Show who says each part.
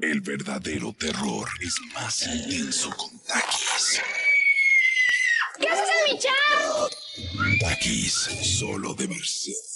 Speaker 1: El verdadero terror es más intenso con Takis.
Speaker 2: ¿Qué haces en mi chat?
Speaker 1: Takis, solo de Mercedes.